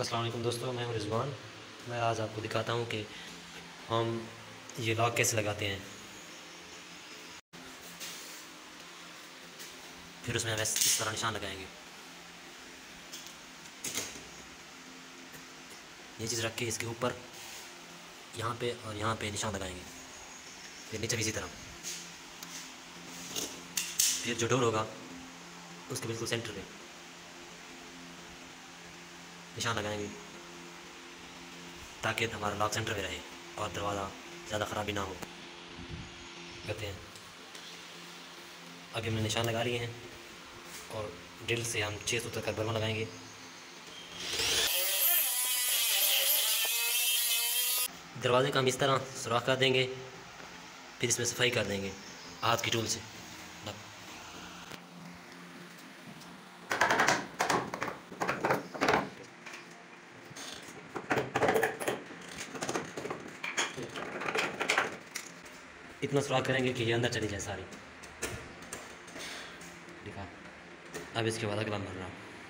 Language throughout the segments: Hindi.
असलम दोस्तों, मैं रिजवान। मैं आज आपको दिखाता हूँ कि हम ये लॉक कैसे लगाते हैं। फिर उसमें हम इस तरह निशान लगाएँगे। ये चीज़ रख के इसके ऊपर यहाँ पे और यहाँ पे निशान लगाएँगे। फिर नीचे इसी तरह। फिर जो डोर होगा, उसके बिल्कुल सेंटर पे। निशान लगाएँगे, ताकि हमारा लॉक सेंटर में रहे और दरवाज़ा ज़्यादा ख़राबी ना हो। करते हैं, अभी हमने निशान लगा लिए हैं और ड्रिल से हम छः सौ तक का बर्मा लगाएँगे। दरवाजे का हम इस तरह सुराख कर देंगे, फिर इसमें सफ़ाई कर देंगे हाथ की टूल से। इतना सुराख करेंगे कि ये अंदर चली जाए सारी। दिखा। अब इसके बाद अगला मर रहा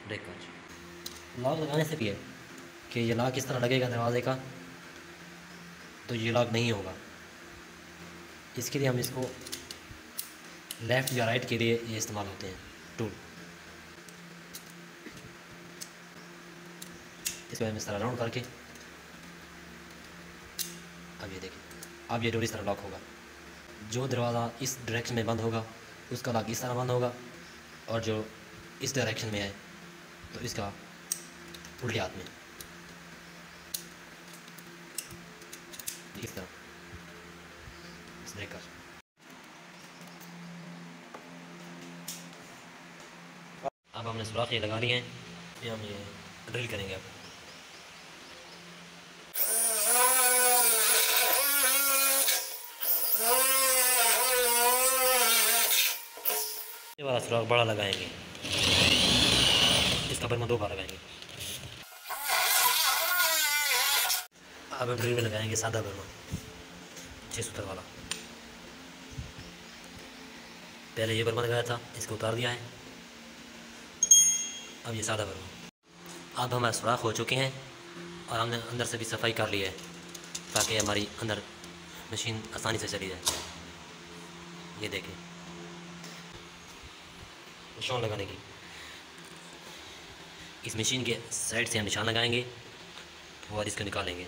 देख कर लॉक लगाने से भी है कि ये लॉक इस तरह लगेगा दरवाजे का? तो ये लॉक नहीं होगा। इसके लिए हम इसको लेफ़्ट या राइट के लिए ये इस्तेमाल होते हैं। टूल इसको हम इस तरह राउंड करके। अब ये देखिए अब ये डोर इस तरह लॉक होगा। जो दरवाज़ा इस डायरेक्शन में बंद होगा, उसका लॉक इस तरह बंद होगा और जो इस डायरेक्शन में है तो इसका उल्टे हाथ में। इस तरह। देखकर अब हमने सुराख लगा लिए हैं। ये हम ये ड्रिल करेंगे अब। वाला बड़ा लगाएँगे। इसका बर्मा दो बार लगाएँगे। अब ड्रिल में लगाएँगे सादा बर्मा छः सूत्र वाला। पहले ये बर्मा लगाया था, इसको उतार दिया है। अब ये सादा बर्मा अब हमारे सुराख हो चुके हैं और हमने अंदर से भी सफ़ाई कर ली है, ताकि हमारी अंदर मशीन आसानी से चली जाए। ये देखें। निशान लगाने की। इस मशीन के साइड से हम निशान लगाएँगे और इसको निकालेंगे।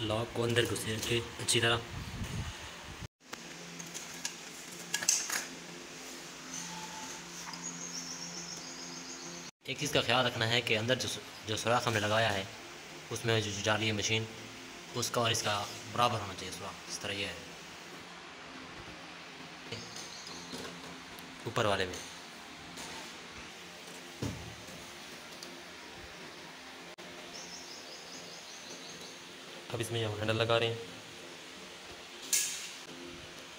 लॉक को अंदर घुसे के अच्छी तरह। एक चीज़ का ख्याल रखना है कि अंदर जो जो सुराख हमने लगाया है, उसमें जो डाली है मशीन, उसका और इसका बराबर होना चाहिए सुराख, इस तरह यह है। ऊपर वाले में। अब इसमें हम हैंडल लगा रहे हैं।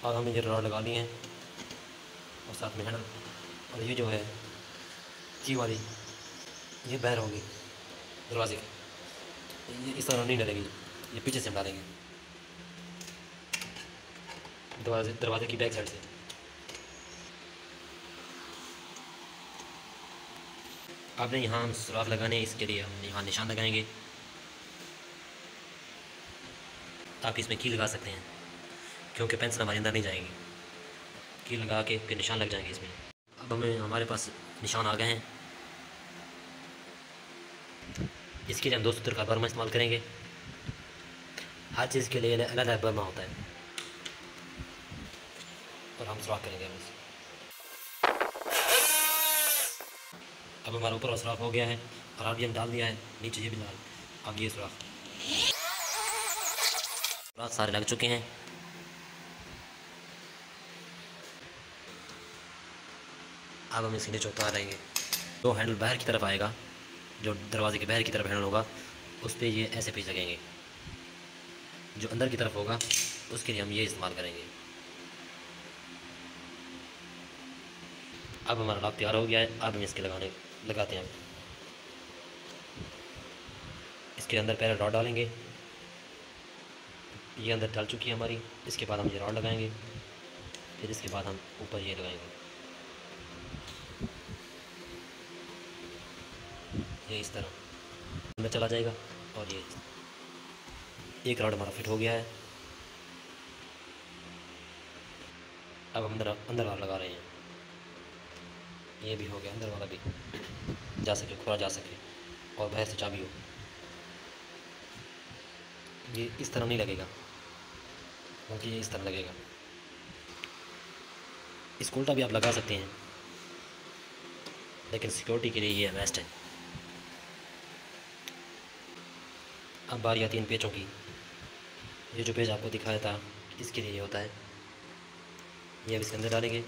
और हमने ये रॉड लगा लिए हैं। और साथ में हैंडल, और ये जो है की वाली? ये बैर होगी। दरवाजे की। ये इस तरह नहीं डलेगी ये पीछे से हम डालेंगे। दरवाजे दरवाजे की बैक साइड से। आपने यहाँ सुराख लगाने, इसके लिए हम यहाँ निशान लगाएँगे। आप इसमें की लगा सकते हैं। क्योंकि पेंसिल हमारे अंदर नहीं जाएगी। की लगा के फिर निशान लग जाएँगे इसमें। हमें हमारे पास निशान आ गए हैं। इसके लिए हम दो सूत्र का बर्मा इस्तेमाल करेंगे। हर चीज़ के लिए अलग अलग बर्मा होता है। और हम सुराख करेंगे अब इसे अब हमारा ऊपर सुराख हो गया है और अब ये हम डाल दिया है। नीचे ये भी डाल। अब ये सुराख सारे लग चुके हैं। अब हम इसके नीचे उतार देंगे जो हैंडल बाहर की तरफ़ आएगा, जो दरवाजे के बाहर की तरफ़ हैंडल होगा, उस पर ये ऐसे पीस लगेंगे। जो अंदर की तरफ़ होगा, उसके लिए हम ये इस्तेमाल करेंगे। अब हमारा लॉक तैयार हो गया है, अब हम इसके लगाने, लगाते हैं। इसके अंदर पहले रॉड डालेंगे। ये अंदर डल चुकी है हमारी, इसके बाद हम ये रॉड लगाएँगे। फिर इसके बाद हम ऊपर ये लगाएँगे। ये इस तरह। अंदर चला जाएगा और ये एक रॉड हमारा फिट हो गया है। अब हम अंदर अंदर वाला लगा रहे हैं। ये भी हो गया, अंदर वाला भी। जा सके, खोला जा सके। और बाहर से चाबी हो। ये इस तरह नहीं लगेगा। बल्कि ये इस तरह लगेगा। इस उल्टा भी आप लगा सकते हैं। लेकिन सिक्योरिटी के लिए ये बेस्ट है। अब बारी आती है इन पेचों की। ये जो पेज आपको दिखाया था, इसके लिए ये होता है। ये अब इसके अंदर डालेंगे।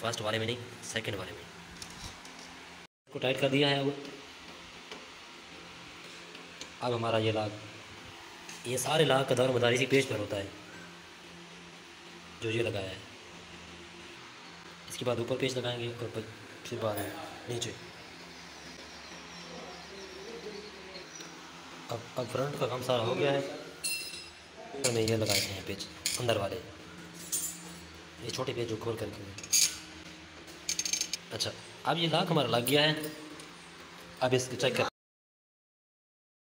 फ़र्स्ट वाले में नहीं सेकंड वाले में। इसको टाइट कर दिया है अब। अब हमारा ये लाग ये सारे लाग का दार मदार इसी पेज पर होता है, जो ये लगाया है। इसके बाद ऊपर पेज लगाएँगे और फिर बाद नीचे। अब अब फ्रंट का काम सारा हो गया है। तो मैं ये लगाए थे पेज अंदर वाले। ये छोटे पेज जो खोल करके अच्छा अब ये लाख हमारा लग गया है। अब इसको चेक कर